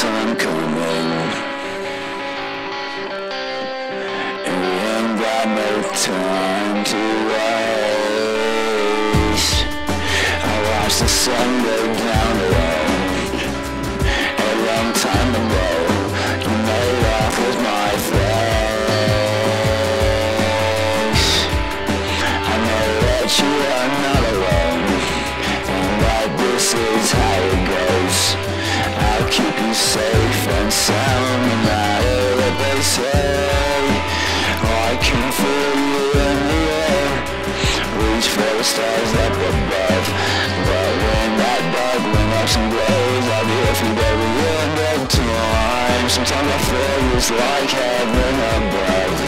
time coming. And we ain't got no time to waste. I watch the sun go down alone. A long time ago, you made off with my face. I know that you are not alone, and that this is how. Safe and sound no matter what they say. I can feel you in the air, reach for the stars up above. But when that dark wind ups and blows, I'll be you till the end of time. Sometimes I feel it's like heaven above.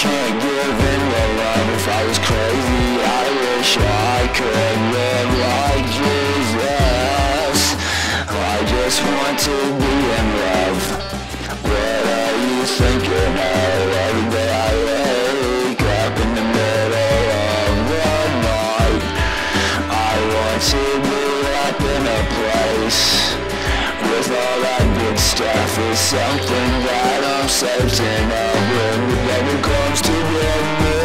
Can't give in to love if I was crazy. I wish I to be in love. What are you thinking of? Every day I wake up in the middle of the night. I want to be up in a place with all that good stuff. Is something that I'm certain of when devil comes to get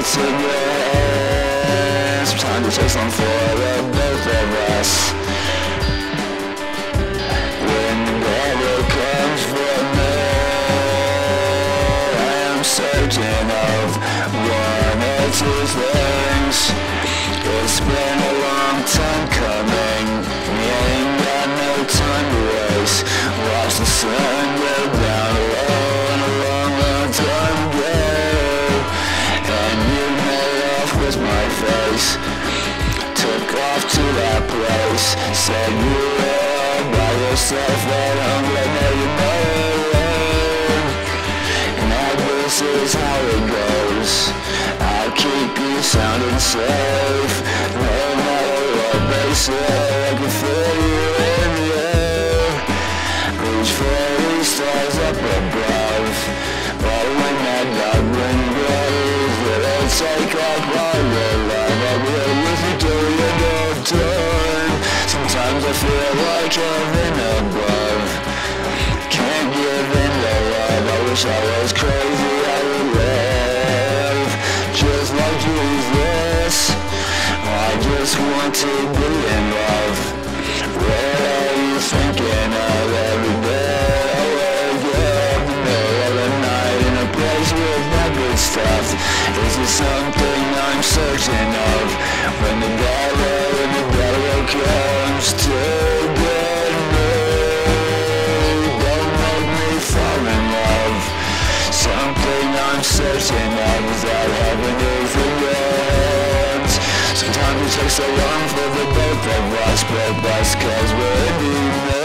it's in your hands. Time to take some for the both of us. When the devil comes for me, I am certain of one or two things. It's been a long time coming. Place. Said you were by yourself. But now you know alone. And now this is how it goes. I'll keep you sound and safe. No matter what they say, I can feel heaven above. Can't give in to love. I wish I was crazy. I would live just like Jesus. I just want to be in love. What are you thinking of every day? I wake up in the middle of the night in a place with that good stuff. Is it something I'm certain of? When the devil, when the devil comes to I'm certain of is that heaven is the end. Sometimes it takes so long for the both of us, but that's cause we're human.